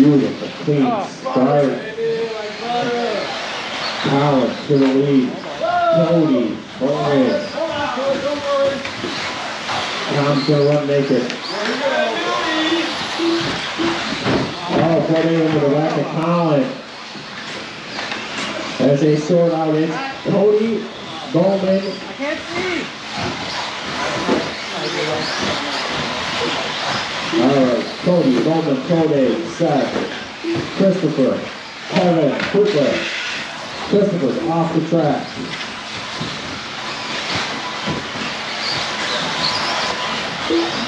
Beautiful, clean start. Collins to the lead. Cody, Bowman. Tom's gonna run naked. Oh, putting into the back of Collins. As they sort out, it's Cody, Bowman, I can't see. Cody, Bowman, Cody, Seth, Christopher, Kevin, Cooper. Christopher's off the track.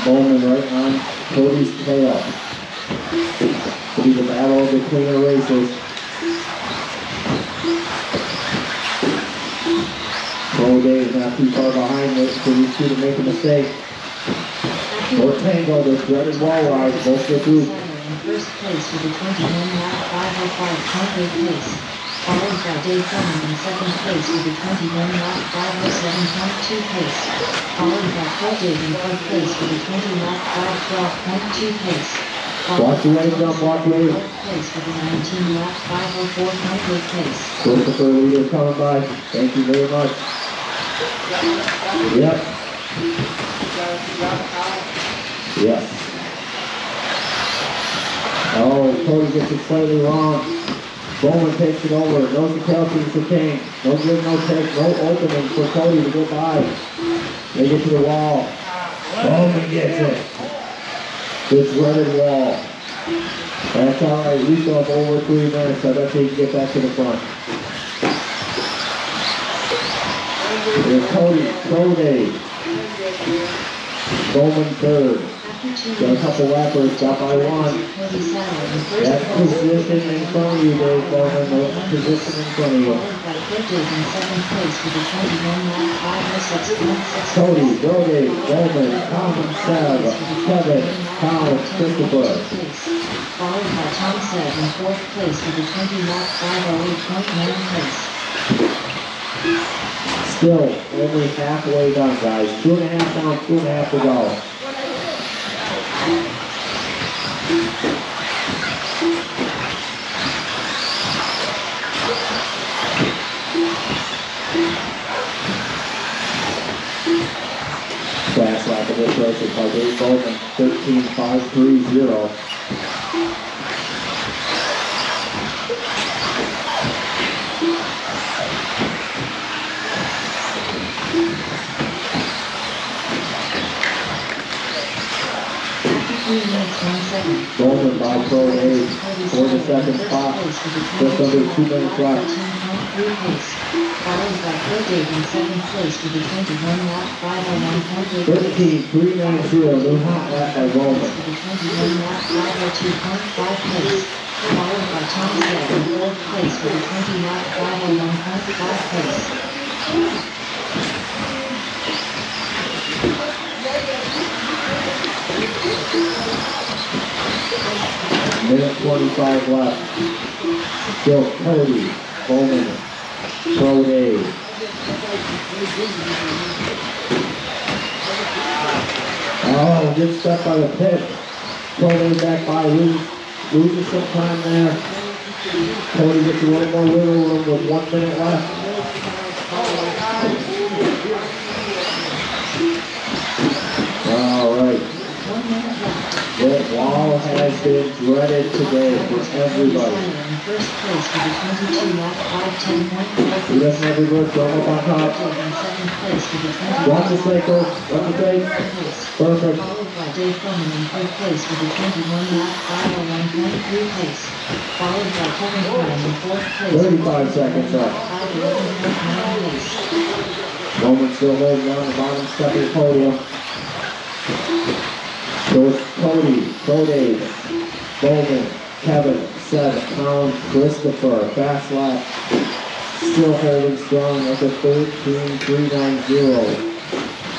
Bowman right on Cody's tail. It'll be the battle of the cleaner racers. Cody is not too far behind this these two to make a mistake. Or Tango, the dreaded wall ride, both the group. in first place with a 21 lap 505.8 pace, followed by Dave Fleming in second place with a 21 lap 507.2 pace, followed by Phil Dave in third place with a 20 lap 512.2 pace. Watch your way, jump, watch your. Fourth place with a 19 lap 504.8 pace. Christopher Leader coming by. Thank you very much. Yep, yes. Oh, Cody gets it slightly wrong. Bowman takes it over. No to the chicane. No give, no take, no opening for Cody to go by. They get to the wall. Bowman gets it. This running wall. That's all right. We still have over three minutes. I bet they can get back to the front. Here's Cody, Cody. Bowman third. Got a couple lappers, got by one. That position in front of you, Dave Bowman, the position in front of you. Followed by Dave in second place with a 21 lap 506.6 Cody. Brody, Bowman, Tom, Seb, Kevin, Collins, Christopher. Followed by Tom Seb in fourth place with a 20 lap 508.9 pace. Still only halfway done, guys. Two and a half down, two and a half to go. Fast lap of this race is by Dave Bowman, thirteen five three zero. After three minutes, one second. Bowman by Pro A for the second spot. Just under two minutes left. 13.3 pace. Followed by Dave in second place with a 21 lap 501.8 pace. Thirteen three nine zero, new hot lap by Bowman. With a 21 lap 502.5 pace. Followed by Tom Seb in fourth place with a 20 lap 501.5 pace. Minute twenty-five left. Still Cody, Bowman, Pro. Oh, good stuff by the pit. Pro back by, lose, losing some time there. Cody gets little more wiggle room with one minute left. Lap 510.4 Who pace. doesn't have reverse, throw up on top. Second place with a 20 Watch the cycle, watch the tape. Perfect. Followed by Dave in third place with a 21 lap 501.3 pace. Followed by Kevin in fourth place. 35 seconds left. 511.9 pace. Roman still holding on the bottom step of the podium. So it's Cody, Cody, Bowman, Kevin, Seth, Colin, Christopher, fast lap. Still holding strong at the 13.390.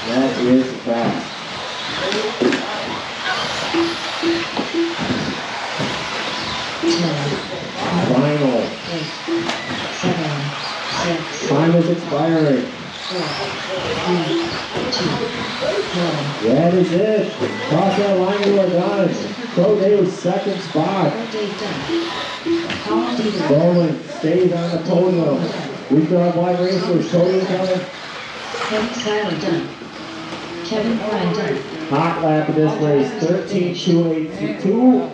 That is fast. Final. eight, seven, six, Time is expiring. That is it. Cross that line, you are done. Pro Dave's second spot. Bowman stays on the podium. We still have one racer, Cody coming. Kevin Seiler done. Kevin Moran done. Hot lap of this race, thirteen two eighty-two.